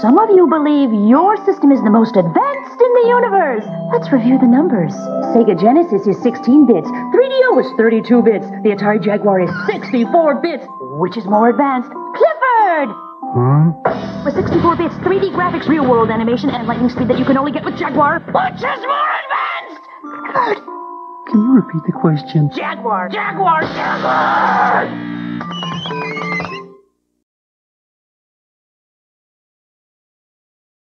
some of you believe your system is the most advanced in the universe. Let's review the numbers. Sega Genesis is 16 bits. 3DO is 32 bits. The Atari Jaguar is 64 bits. Which is more advanced? Clifford! Huh? With 64 bits, 3D graphics, real world animation, and lightning speed that you can only get with Jaguar, which is more advanced? Clifford! Can you repeat the question? Jaguar! Jaguar! Jaguar!